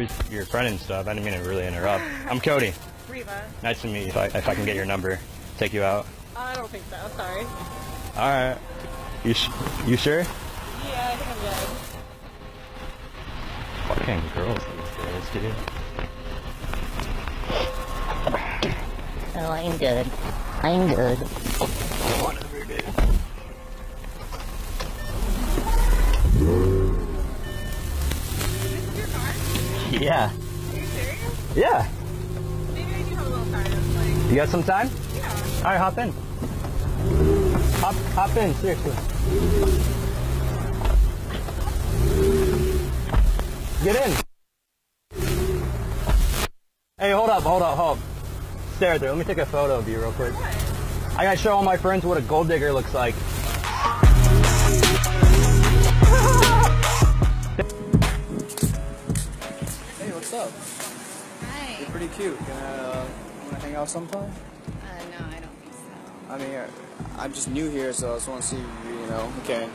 he's your friend and stuff. I didn't mean to really interrupt. I'm Cody. Reva. Nice to meet you. If I, if I can get your number, take you out. I don't think so. Sorry. All right. You sh- you sure? Yeah, I think I'm good. Fucking girls these days, dude. Oh, I'm good. I'm good. Whatever, dude. Yeah. Are you serious? Yeah. Maybe I do have a little that's like, You got some time? yeah. All right, hop in. Hop, hop in, seriously. Get in. Hey, hold up, hold up, hold up. Stay right there. Let me take a photo of you real quick. I gotta show all my friends what a gold digger looks like. What's up? Hi. You're pretty cute. Can I, uh, wanna hang out sometime? Uh, no, I don't think so. I mean, uh, I'm just new here, so I just want to see you, you know, okay,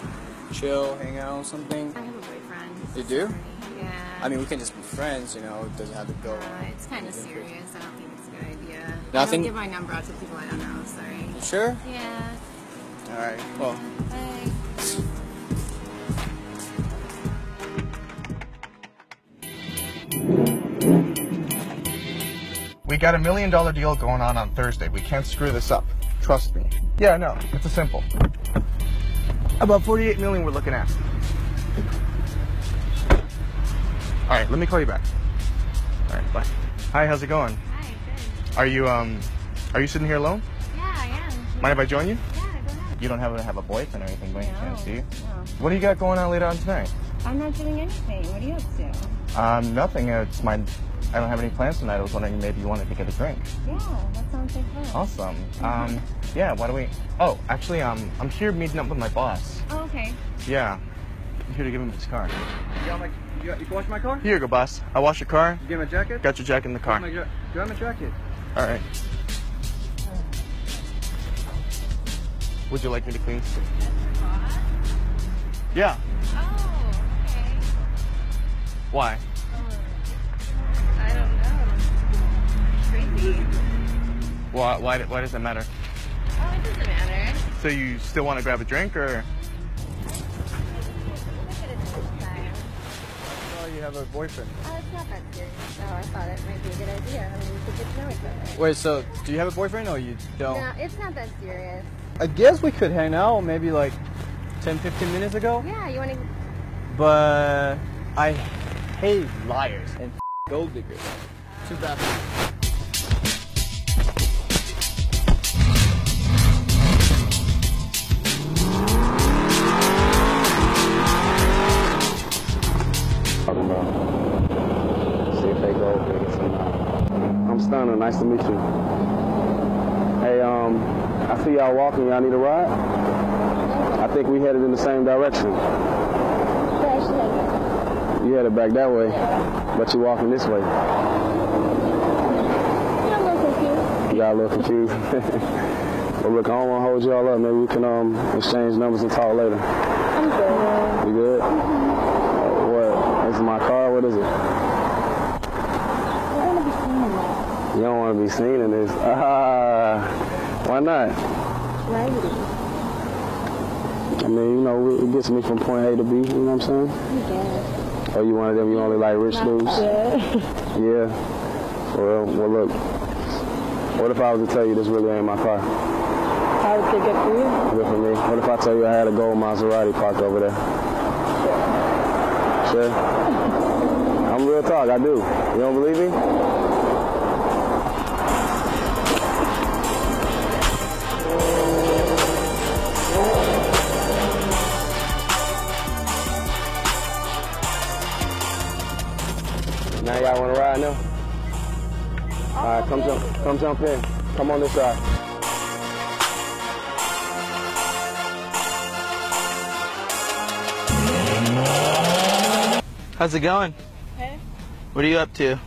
chill, hang out, or something. I have a boyfriend. You do? Yeah. I mean, we can just be friends, you know. It doesn't have to go. uh, it's kind of serious. I don't think it's a good idea. I Nothing- don't give my number out to people I don't know. Sorry. You sure? Yeah. All right. Well, Bye. We got a million dollar deal going on on Thursday. We can't screw this up. Trust me. Yeah, no, it's a simple. About 48 million we're looking at. All right, let me call you back. All right, bye. Hi, how's it going? Hi. Good. Are you um are you sitting here alone? Yeah, I am. Mind if I join you? Yeah, go ahead. You don't have a have a boyfriend or anything any No, chance, do you? no. What do you got going on later on tonight? I'm not doing anything. What are you up to? Um, nothing. Uh, It's my I don't have any plans tonight. I was wondering maybe you wanted to get a drink. Yeah, that sounds like fun. Awesome. Um, yeah, why don't we? Oh, actually, um, I'm here meeting up with my boss. Oh, okay. Yeah, I'm here to give him his car. you, got my, you, you can wash my car? Here you go, boss. I'll wash your car. You get my jacket? Got your jacket in the car. My ja- do I have my jacket? All right. Would you like me to clean? Yeah. Oh, okay. Why? I don't know. Crazy. Why? Why? Why does that matter? Oh, it doesn't matter. So you still want to grab a drink, or? Look at it this time. Oh, you have a boyfriend. Oh, it's not that serious. So I thought it might be a good idea. I mean, we could get to know each other. Wait, so do you have a boyfriend or you don't? No, it's not that serious. I guess we could hang out maybe like 10, 15 minutes ago. Yeah, you want to? But I hate liars and gold diggers. Too bad. talking about. See if they go big somehow. I'm Stunner. Nice to meet you. Hey, um, I see y'all walking. Y'all need a ride? I think we headed in the same direction. You had it back that way, but you're walking this way. You got a little confused. well, look, I don't want to hold y'all up. Maybe we can um exchange numbers and talk later. I'm good. You good? Uh, what? This is my car. What is it? We're gonna be seeing that. You don't want to be seen in this. Ah, why not? Raggedy. I mean, you know, it gets me from point A to B. You know what I'm saying? I Or you one of them you only like rich dudes? good. Yeah. Well, well, look. What if I was to tell you this really ain't my car? How would it good for you? Good for me. What if I tell you I had a gold Maserati parked over there? Sure. I'm real talk. I do. You don't believe me? Now y'all want to ride now? All right, come jump, come jump in. Come on this side. How's it going? Hey, What are you up to?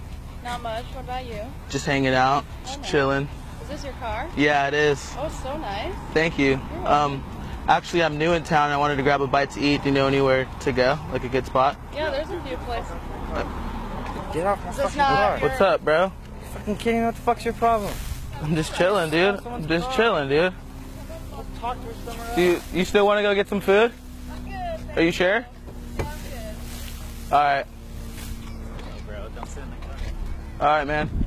not much. What about you? Just hanging out, just nice. chilling. Is this your car? Yeah, it is. Oh, it's so nice. Thank you. Um, actually, I'm new in town. I wanted to grab a bite to eat. Do you know anywhere to go? Like a good spot? Yeah, there's a few places. Get off my fucking car. What's up, bro? Fucking kidding me? What the fuck's your problem? I'm just chilling, dude. I'm just chilling, dude. Talk to her somewhere Do you, you still want to go get some food? Are you sure? All right. Bro, don't sit in the car. All right, man.